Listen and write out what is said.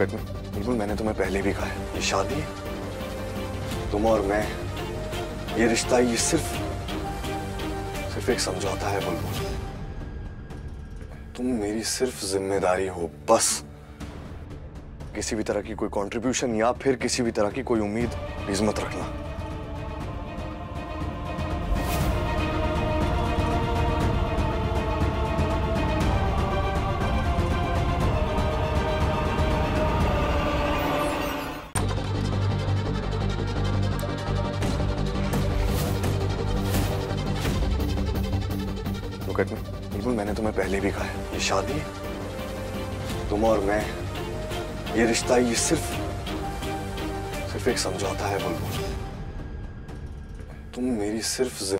Look में बिल्कुल, मैंने तुम्हें पहले भी कहा है। ये शादी तुम और मैं, ये रिश्ता ये सिर्फ़ सिर्फ़ एक समझौता है, बुलबुल। तुम मेरी सिर्फ़ ज़िम्मेदारी हो, बस। किसी भी तरह की कोई कंट्रीब्यूशन या फिर किसी भी तरह की कोई उम्मीद प्लीज़ मत रखना। लुक एट बिल्कुल, मैंने तुम्हें पहले भी कहा है। ये शादी तुम और मैं, ये रिश्ता, ये सिर्फ़ सिर्फ़ एक समझौता है, बुलबुल। तुम मेरी सिर्फ़